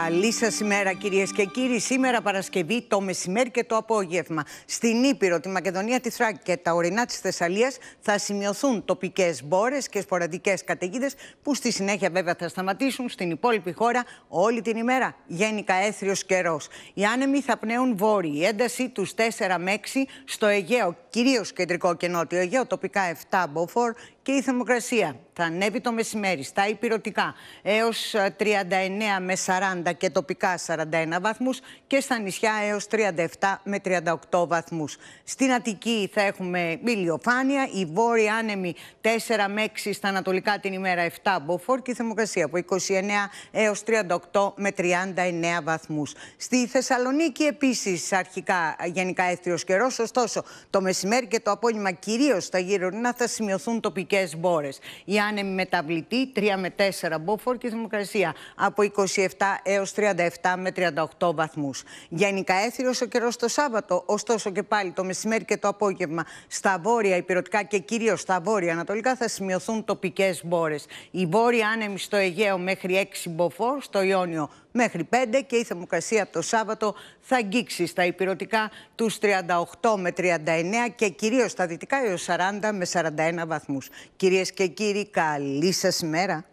Καλή σας ημέρα, κυρίες και κύριοι. Σήμερα Παρασκευή, το μεσημέρι και το απόγευμα. Στην Ήπειρο, τη Μακεδονία, τη Θράκη και τα ορεινά της Θεσσαλίας θα σημειωθούν τοπικές μπόρες και σποραδικές καταιγίδες, που στη συνέχεια βέβαια θα σταματήσουν στην υπόλοιπη χώρα όλη την ημέρα. Γενικά έθριος καιρός. Οι άνεμοι θα πνέουν βόρειοι. Η ένταση τους 4 με 6 στο Αιγαίο, κυρίως κεντρικό και νότιο Αιγαίο, τοπικά 7 μποφόρ και η θερμοκρασία θα ανέβει το μεσημέρι στα υπηρετικά έως 39 με 40 και τοπικά 41 βαθμούς και στα νησιά έως 37 με 38 βαθμούς. Στην Αττική θα έχουμε ηλιοφάνεια, η βόρεια άνεμη 4 με 6 στα ανατολικά την ημέρα 7 μποφόρ και η θερμοκρασία από 29 έως 38 με 39 βαθμούς. Στη Θεσσαλονίκη επίσης αρχικά γενικά έθριος καιρός, ωστόσο το μεσημέρι και το απόγευμα κυρίως στα γύρω θα σημειωθούν τοπικές τοπικέ μπόρες. Η άνεμη μεταβλητή 3 με 4 μποφόρ και η θερμοκρασία από 27 έως 37 με 38 βαθμούς. Γενικά έθριο ο καιρός το Σάββατο, ωστόσο και πάλι το μεσημέρι και το απόγευμα στα βόρεια υπηρετικά και κυρίως στα βόρεια ανατολικά θα σημειωθούν τοπικές μπόρες. Η βόρεια άνεμη στο Αιγαίο μέχρι 6 μποφόρ, στο Ιόνιο μέχρι 5 και η θερμοκρασία το Σάββατο θα αγγίξει στα υπηρετικά τους 38 με 39 και κυρίως στα δυτικά έως 40 με 41 βαθμούς. Κυρίες και κύριοι, καλή σας ημέρα.